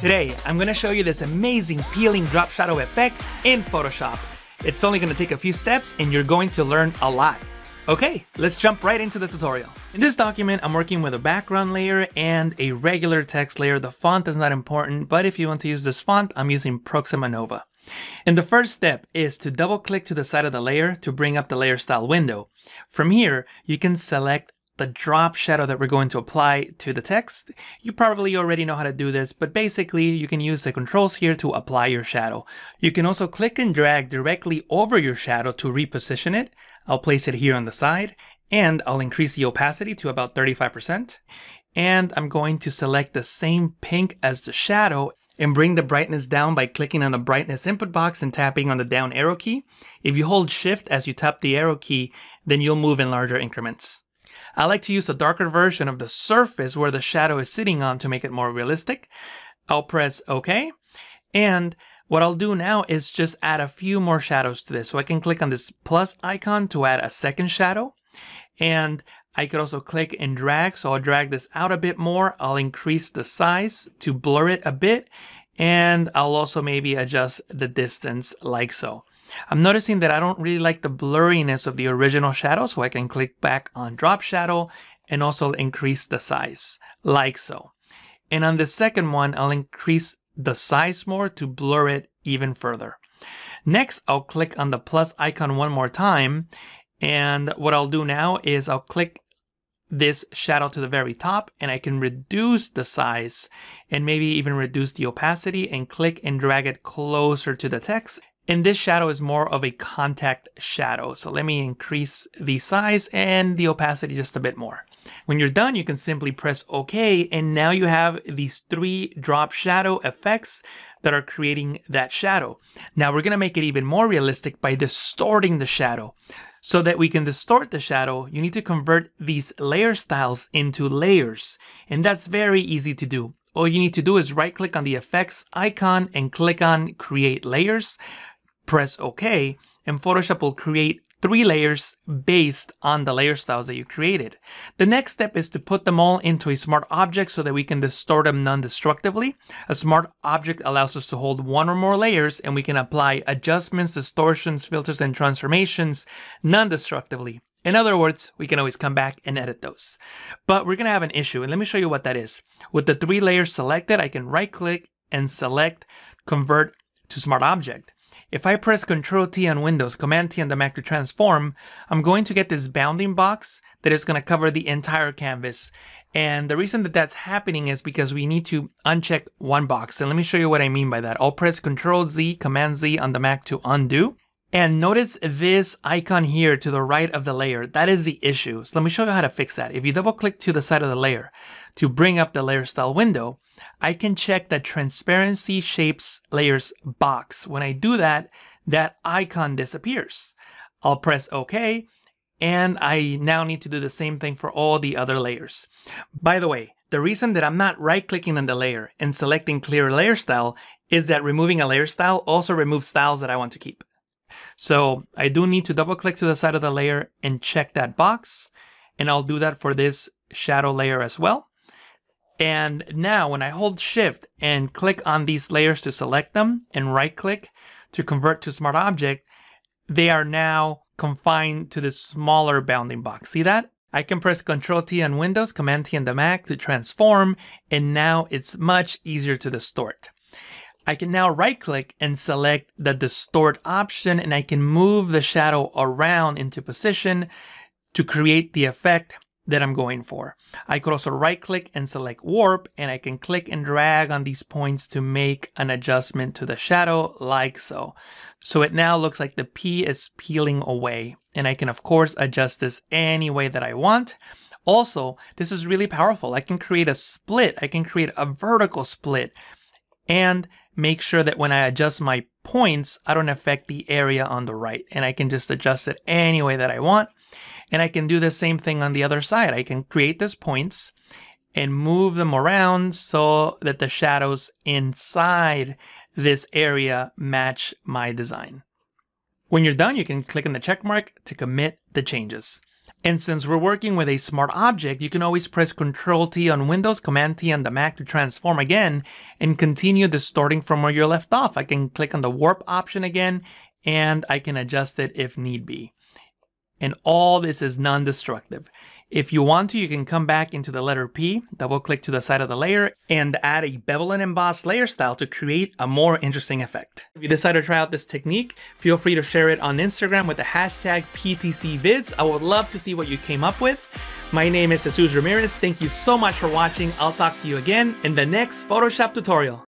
Today, I'm gonna show you this amazing peeling drop shadow effect in Photoshop. It's only gonna take a few steps and you're going to learn a lot. Okay, let's jump right into the tutorial. In this document, I'm working with a background layer and a regular text layer. The font is not important, but if you want to use this font, I'm using Proxima Nova. And the first step is to double click to the side of the layer to bring up the layer style window. From here, you can select the drop shadow that we're going to apply to the text. You probably already know how to do this, but basically you can use the controls here to apply your shadow. You can also click and drag directly over your shadow to reposition it. I'll place it here on the side and I'll increase the opacity to about 35%. And I'm going to select the same pink as the shadow and bring the brightness down by clicking on the brightness input box and tapping on the down arrow key. If you hold shift as you tap the arrow key, then you'll move in larger increments. I like to use the darker version of the surface where the shadow is sitting on to make it more realistic. I'll press OK. And what I'll do now is just add a few more shadows to this. So I can click on this plus icon to add a second shadow. And I could also click and drag. So I'll drag this out a bit more. I'll increase the size to blur it a bit. And I'll also maybe adjust the distance like so. I'm noticing that I don't really like the blurriness of the original shadow, so I can click back on drop shadow and also increase the size, like so. And on the second one, I'll increase the size more to blur it even further. Next, I'll click on the plus icon one more time. And what I'll do now is I'll click this shadow to the very top and I can reduce the size and maybe even reduce the opacity and click and drag it closer to the text and this shadow is more of a contact shadow. So let me increase the size and the opacity just a bit more. When you're done, you can simply press OK, and now you have these three drop shadow effects that are creating that shadow. Now we're going to make it even more realistic by distorting the shadow. So that we can distort the shadow, you need to convert these layer styles into layers, and that's very easy to do. All you need to do is right click on the effects icon and click on create layers press OK, and Photoshop will create three layers based on the layer styles that you created. The next step is to put them all into a smart object so that we can distort them non-destructively. A smart object allows us to hold one or more layers and we can apply adjustments, distortions, filters, and transformations non-destructively. In other words, we can always come back and edit those. But we're gonna have an issue, and let me show you what that is. With the three layers selected, I can right click and select Convert to Smart Object. If I press Ctrl T on Windows, Command T on the Mac to transform, I'm going to get this bounding box that is going to cover the entire canvas. And the reason that that's happening is because we need to uncheck one box. And let me show you what I mean by that. I'll press Ctrl Z, Command Z on the Mac to undo. And notice this icon here to the right of the layer. That is the issue. So let me show you how to fix that. If you double click to the side of the layer to bring up the layer style window, I can check the transparency shapes layers box. When I do that, that icon disappears. I'll press OK and I now need to do the same thing for all the other layers. By the way, the reason that I'm not right clicking on the layer and selecting clear layer style is that removing a layer style also removes styles that I want to keep. So I do need to double click to the side of the layer and check that box. And I'll do that for this shadow layer as well. And now when I hold shift and click on these layers to select them and right click to convert to smart object, they are now confined to this smaller bounding box. See that? I can press Ctrl T on Windows, Command T on the Mac to transform, and now it's much easier to distort. I can now right click and select the distort option and I can move the shadow around into position to create the effect that I'm going for. I could also right click and select warp and I can click and drag on these points to make an adjustment to the shadow like so. So it now looks like the P is peeling away and I can of course adjust this any way that I want. Also, this is really powerful. I can create a split. I can create a vertical split and make sure that when I adjust my points, I don't affect the area on the right. And I can just adjust it any way that I want. And I can do the same thing on the other side. I can create these points and move them around so that the shadows inside this area match my design. When you're done, you can click on the check mark to commit the changes. And since we're working with a smart object, you can always press Ctrl T on Windows, Command T on the Mac to transform again and continue distorting from where you're left off. I can click on the warp option again and I can adjust it if need be. And all this is non-destructive. If you want to, you can come back into the letter P, double click to the side of the layer, and add a bevel and emboss layer style to create a more interesting effect. If you decide to try out this technique, feel free to share it on Instagram with the hashtag PTCVids. I would love to see what you came up with. My name is Jesus Ramirez. Thank you so much for watching. I'll talk to you again in the next Photoshop tutorial.